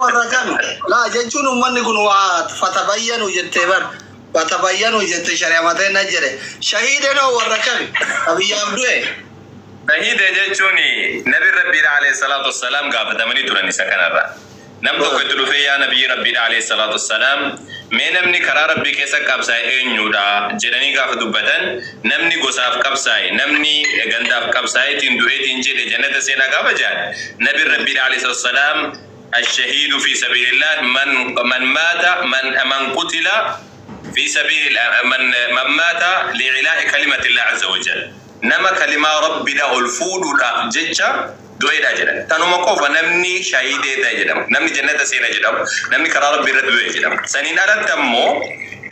warra laa jechuun ummanni kun waa fatabayyanu jettee bar fatabayyanu jette shari'amatee na jedhe shahiidenoo warra kami abiyyaaf du'e Shahiida jechuun nabi rabbiidha alayhi salaatu wassalaam gaafatamanii turan isa kanarra. Nam tokko itti dhufee yaa nabii rabbiidha alayhi salaatu wassalaam mee namni karaa rabbii keessa qabsaa'e eenyudha jedhanii gaafa dubbatan namni gosaaf qabsaa'e namni gandaaf qabsaa'e ittiin du'eetiin jedhe jannata seenaa gaafa jedhan nabi rabbiidha alayhi salaatu wassalaam الشهيد في سبيل الله من من مات من من قتل في سبيل من من مات لعلاء كلمة الله عز وجل. نما كلمة رب له الفود لا جتشا دوي لا جدا تنو ما كوفا نمني شهيد لا جدا نمني جنة سين جدا نمني كرار رب رد دوي جدا سنين على تمو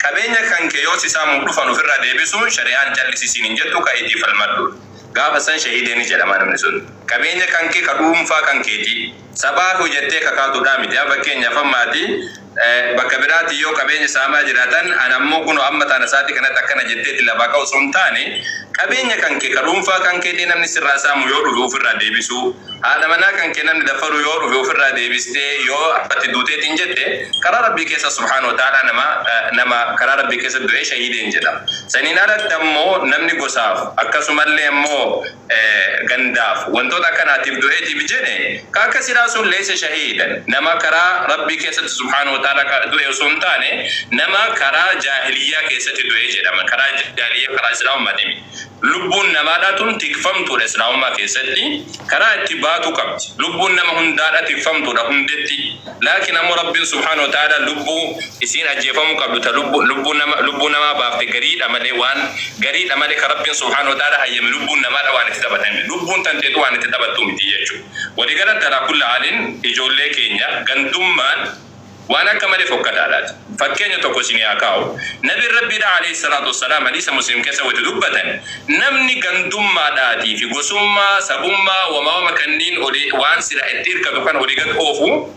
كبينا كان كيوسي سامو كوفا نفر رديبسون شريان جلسي سنين جتو كايدي فالمدول Gaafa san shahiideeni jedhama namni sun. Qabeenya kan kee ka dhuunfaa kan keeti. Sabaa hojjettee kakaatuudhaa miti. Fakkeenyaaf ammaati bakka biraatti yoo qabeenya saamaa jiraatan an ammoo kun amma taana isaatti kanatti akkana jetteetti lafaa ka'u osoo hin taane qabeenya kan kee ka dhuunfaa kan kee namni sirraa saamu yoo dhufe ofirraa deebisuu haadha manaa kan kee namni dafaru yoo dhufe ofirraa deebistee yoo abbatti duuteetiin jette karaa rabbii keessa subhaanahu ta'ala nama nama karaa rabbii keessa du'ee shahiideen jedhama. Saniin alatti ammoo namni gosaaf akkasumallee ammoo gandaaf wantoota akkanaatiif du'eetiif jedhe ka akka siraa sun leessa shahiidan nama karaa rabbii keessatti subhaanahu ta'ala du'e osoo hin taane nama karaa jaahiliyyaa keessatti du'e jedhama. Karaa jaahiliyyaa karaa islaamummaa dhimi. lubbuun namaadha tun tikfamtuudha islaamummaa keessatti karaa itti baatu qabdi lubbuun nama hundaadha tikfamtuudha hundetti laakiin ammoo rabbiin subhaanahu wa ta'ala lubbuu isiin ajjeefamuu qabdu ta lubbuu namaa baafte gariidha malee waan gariidha malee ka rabbiin subhaanahu wa ta'ala hayyame lubbuun namaadha waan itti taphatame لبون تنتدو عن تدابتو مديجو ودقنا ترى كل عالين إجول لكينيا غندومان وأنا كمالي فوكادالات فكينيا توكو سيني أكاو نبي ربي دا عليه الصلاة والسلام ليس مسلم كسا وتدوبتا نمني غندوما داتي في غسوما سبوما وما مكانين وان سيرا اتير كدوكان وديغت أوفو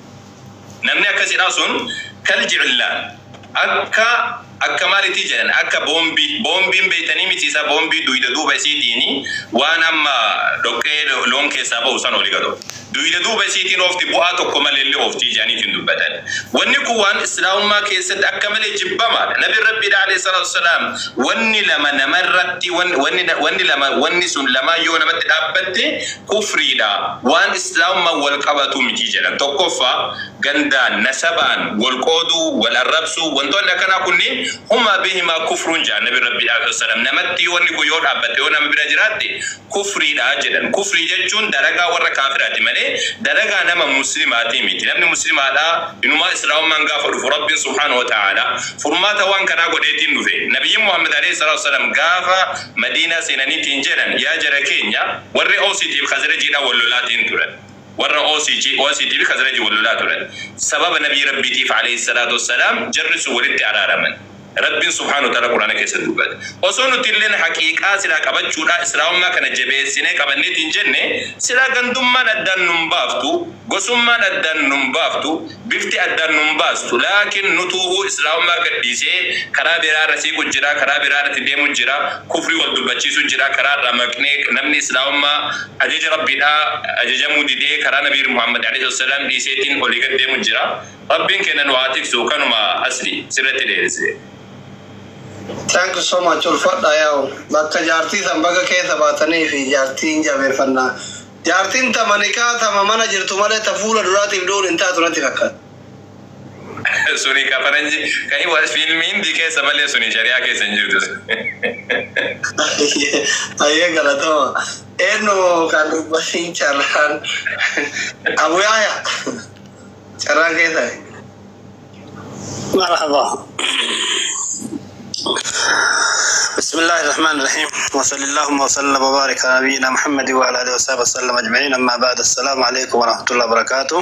نمني أكسي راسون كالجعلان أكا akka maalitti jedhan akka boombii boombiin beeytanii miti isaa boombii duyda duuba isiitiini waan amma dhoqqee loon keessaa ba'u san olii gad oofu. duyda duuba isiitiin oofti bu'aa tokko malee oofti ijaaniitiin dubbatan. Wanni kun waan islaamummaa keessatti akka malee jibbamaadha. Nabi Rabbiidha alayhi salaatu wasalaam wanni lama namarratti wanni lama wanni sun lama yoo namatti dhaabbatte kufriidha. Waan islaamummaa wal qabatu miti jedhan. Tokkoffaa gandaan nasabaan wal qooduu wal arrabsuu wantoonni akkanaa kunniin huma bihimaa kufruun jedhan Nabi alayhi salaam namatti wanni kun yoo dhaabbatte yoo nama bira jiraatte kufriidha jedhan. Kufrii jechuun dalagaa warra kaafiraati malee dalagaa nama muslimaati miti namni muslimaadha inumaa islaamummaan gaafa dhufu rabbiin subhaanahu wa ta'ala furmaata waan kanaa godheetiin dhufe nabiyyiin muhammad alayhi salaatu wasalam gaafa madiinaa seenaniitiin jedhan yaa jara keenya warri oosiitiif khazrajiidha wal lolaatiin turan ور اوسيجي اوسيجي بكذا رجي ولولاتو سبب نبي ربي تيف عليه الصلاة والسلام جرس ولد على رمن رب سبحانه وتعالى قرآن كيسة دوبات وصونو تلين حقيقة سلا قبت جورا إسرائيل ما كان جبه سنة قبت نتين جنة سلا قندوم ما ندن نمبافتو قسوم ما ندن نمبافتو بفتي أدن نمبافتو لكن نتوهو إسرائيل ما قد ديسي كرا برا رسيق جرا كرا برا رتبيم جرا كفري والدبتشيس جرا كرا رمكنيك نمني إسرائيل ما أجيج ربنا أجيج مودي كرا نبي محمد عليه السلام ديسي تين أوليغت ديم جرا ربين كنا نواتك سوكا نما أسري سرتي ليرسي Thank you so much. Ulfadha yaa'u. Bakka jaartii san baga keessa baatanii fi jaartiin jabeeffannaa. Jaartiin tama nikaa tama mana jirtu malee ta fuula duraatiif duun hin taatu natti fakkaata. Suni ka faranji kan fiilmi hindi ke malee suni shari'aa keessa hin jirtu. Ayyee galatama. Eennu kan dubbatiin carraan. charan ke keessa. Marhaba. بسم الله الرحمن الرحيم وصلى اللهم وسلم وبارك على نبينا محمد وعلى اله وصحبه وسلم اجمعين اما بعد السلام عليكم ورحمه الله وبركاته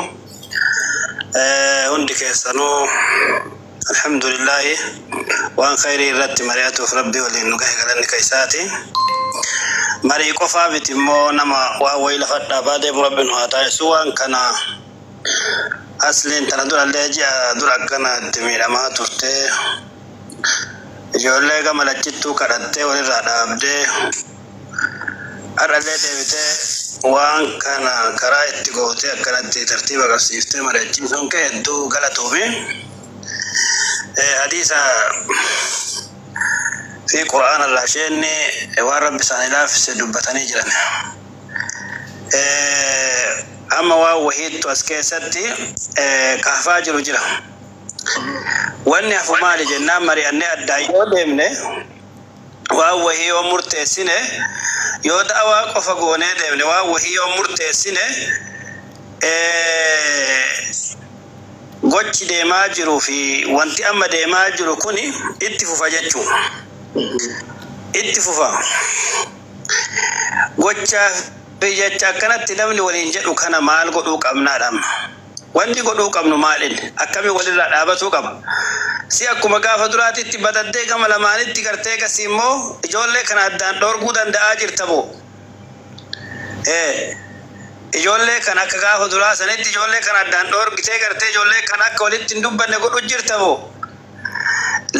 هندي كيسانو الحمد لله وان خير رت مريات ربي ولي نغاه غلن كيساتي مري قفا بتمو نما واويل فدا بعد ربنا هاتا سوان كنا asliin tana durallee ji'a dura akkana itti miidhamaa turte. Ijoollee gama lachittuu kadhattee walirraa dhaabdee har'allee deebitee waan kana karaa itti gootee akkanatti tartiiba qabsiiftee mari'achiisuun kee hedduu galatuumi. Hadiisa fi qura'aana irraa isheenni waan rabbi isaanii laaffise dubbatanii jiran. Amma waan wahiittu as keessatti kaafaa jiru jira. Wanni hafu maali jennaan mari'annee addaan yoo deemne waan wahii yoo murteessine yoo da'awaa qofa goonee deemne waan wahii yoo murteessine gochi deemaa jiruu fi wanti amma deemaa jiru kun itti fufa jechuu itti fufa. Gochaa fi jecha akkanatti namni waliin jedhu kana maal godhuu qabnaadhaam wanti godhuu qabnu maalin? Akkamii walirraa dhaabatuu qaba? Si akkuma gaafa duraatitti badaddee gama lamaanitti gartee gasii immoo ijoollee kana addaan dhoorguu danda'aa jirta moo ijoollee kan akka gaafa duraa sanitti ijoollee kan addaan dhoorgitee gartee ijoollee kan akka walitti hin dubbanne godhu jirta moo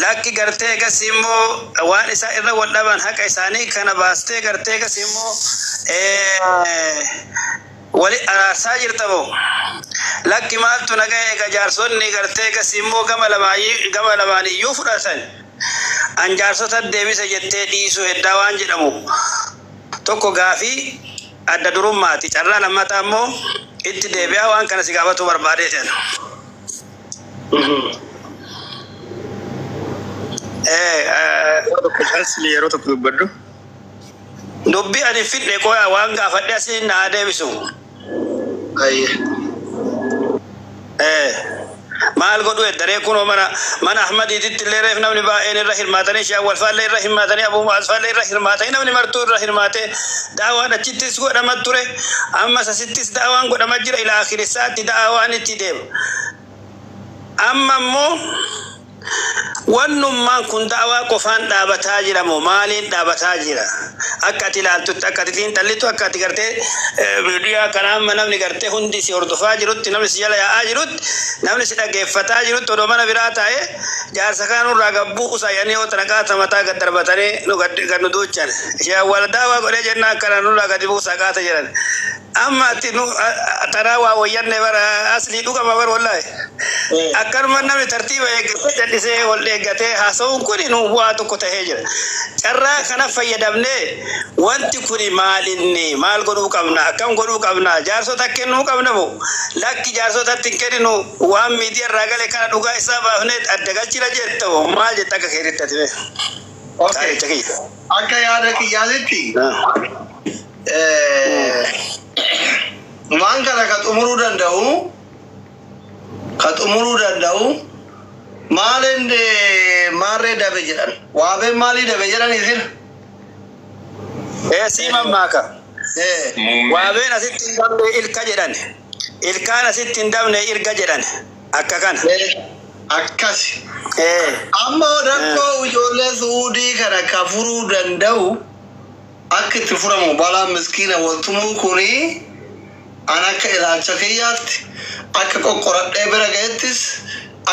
lakki gartee gas immoo waan isaa irra wal dhaban haqa isaanii kana baastee gartee gas immoo wali araarsaa jirta moo lakki maaltu nagaya eega jaarsonni gartee gas immoo gama lamaan iyyuu fudhatan an jaarsota deebisa jettee dhiisuu heddaa waan jedhamu tokko gaafii adda durummaati carraa lammataa immoo itti deebi'aa waan kana si gaafatu barbaadee ta'an. yeroo tokko dubbadhu. Dubbii ani fidhe qoyaa waan gaafadhe asii naa deebisu. Maal godhu eddaree kunoo mana mana Ahmadiititti illee reef namni baay'een irra hirmaatanii shee awwalfaallee irra hirmaatanii abuu maalfaallee irra hirmaatanii namni martuu irra hirmaatee daawaan achittis godhama ture ammas asittis daawaan godhama jira ilaa akirisaatti daawaan itti deema. Amma immoo moo maaliin dhaabataa jira akka ati ilaaltutti akka ati xiinxallitu akka ati gartee miidiyaa kana amma namni gartee hundi si hordofaa jirutti namni si jala yaa'aa jirutti namni si dhaggeeffataa jirutti odoo mana biraa taa'ee jaarsa kaan nurraa gabbuu usayyanii yoo tanaqaata mataa gad darbatanii nu gad nu duuchan ishee awwaala daawaa godhee jennaan akkana nurraa gadi buusaa qaata jedhan amma ati nu taraa waa wayyanne bara aslii dhugama bar wallaahi akkanuma namni tartiiba eeggatee jallisee wal eeggatee haasa'uun kun nu bu'aa tokko tahee jira. Carraa kana fayyadamnee wanti kun maalinni maal godhuu qabna akkam godhuu qabna jaarsota kennuu qabna moo lakki jaarsotatti hin kenninu waan miidiyaa irraa gale kana dhugaa isaa baafnee adda galchina jetta moo maal jetta akka keeritti ati bee. Akka yaada kiyyaatitti waan kana danda'u danda'u maarree dabe jedhan waabeen maalii dabe jedhan isin ee sii mammaaka waabeen asitti hin dabne ilka jedhan ilkaan asitti hin dabne irga jedhan akka kana akkas ee amma rakkoo ijoollee suudii kana ka furuu danda'u akka itti furamu balaa miskiina waltumuu kuni an akka ilaalcha kiyyaatti akka qoqqoradhee bira ga'ettis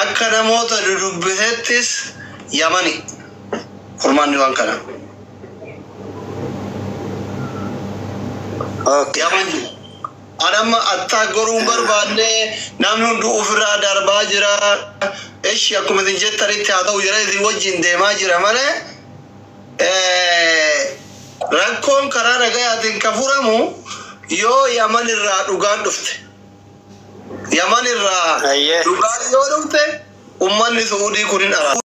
akka namoota dudubbisettis yamani furmaanni waan kana yaman anamma attaa goruun barbaanne namni hundi ofirraa darbaa jira eshi akkuma isin jettanitti haa ta'u jira isin wajjin deemaa jira malee rakkoon karaa nagayaatiin ka furamu yoo yaman irraa dhugaan dhufte yaman irraa dhugaan yoo dhufte ummanni suudii kun hin araara